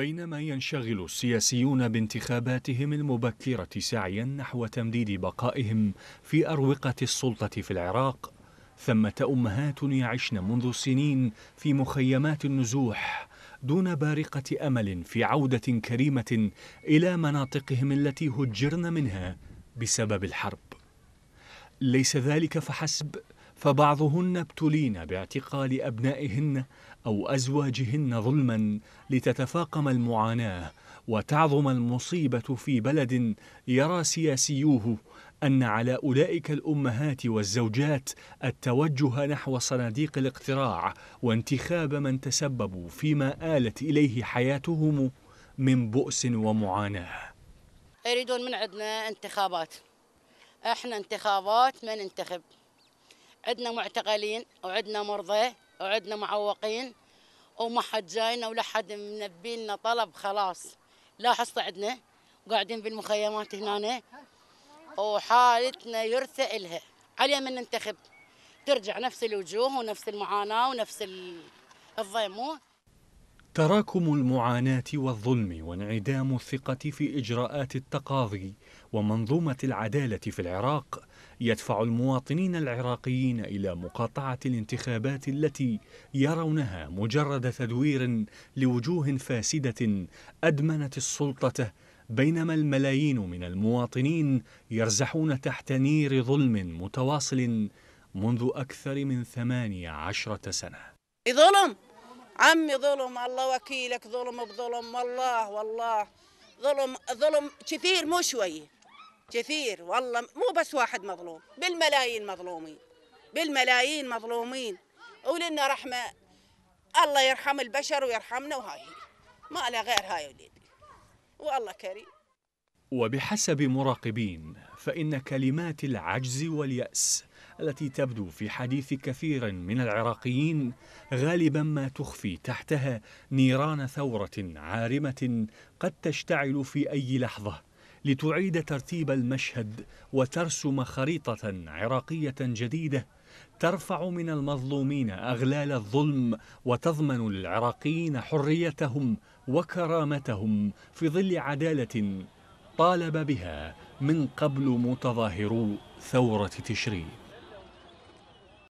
بينما ينشغل السياسيون بانتخاباتهم المبكرة سعيا نحو تمديد بقائهم في أروقة السلطة في العراق ثمة أمهات يعشن منذ سنين في مخيمات النزوح دون بارقة أمل في عودة كريمة إلى مناطقهم التي هجرن منها بسبب الحرب. ليس ذلك فحسب فبعضهن ابتلين باعتقال أبنائهن أو أزواجهن ظلما لتتفاقم المعاناة وتعظم المصيبة في بلد يرى سياسيوه أن على أولئك الأمهات والزوجات التوجه نحو صناديق الاقتراع وانتخاب من تسببوا فيما آلت إليه حياتهم من بؤس ومعاناة. يريدون من عندنا انتخابات. إحنا انتخابات ما ننتخب عندنا معتقلين وعندنا مرضى وعندنا معوقين وما حد جاينا ولا حد منبينا طلب خلاص. لا حصة عندنا قاعدين بالمخيمات هنا وحالتنا يرثى إلها. عليها من ننتخب؟ ترجع نفس الوجوه ونفس المعاناة ونفس الضيمو. تراكم المعاناة والظلم وانعدام الثقة في إجراءات التقاضي ومنظومة العدالة في العراق يدفع المواطنين العراقيين إلى مقاطعة الانتخابات التي يرونها مجرد تدوير لوجوه فاسدة أدمنت السلطة بينما الملايين من المواطنين يرزحون تحت نير ظلم متواصل منذ أكثر من ثمانية عشرة سنة. ظلم عمي ظلم الله وكيلك ظلم بظلم. والله والله. ظلم ظلم كثير مو شوي. كثير والله. مو بس واحد مظلوم بالملايين مظلومين. بالملايين مظلومين. ولنا رحمة. الله يرحم البشر ويرحمنا وهاي ما له غير هاي وليدي. والله كريم. وبحسب مراقبين فإن كلمات العجز واليأس التي تبدو في حديث كثير من العراقيين غالبا ما تخفي تحتها نيران ثورة عارمة قد تشتعل في أي لحظة لتعيد ترتيب المشهد وترسم خريطة عراقية جديدة ترفع من المظلومين أغلال الظلم وتضمن للعراقيين حريتهم وكرامتهم في ظل عدالة طالب بها من قبل متظاهرو ثورة تشرين.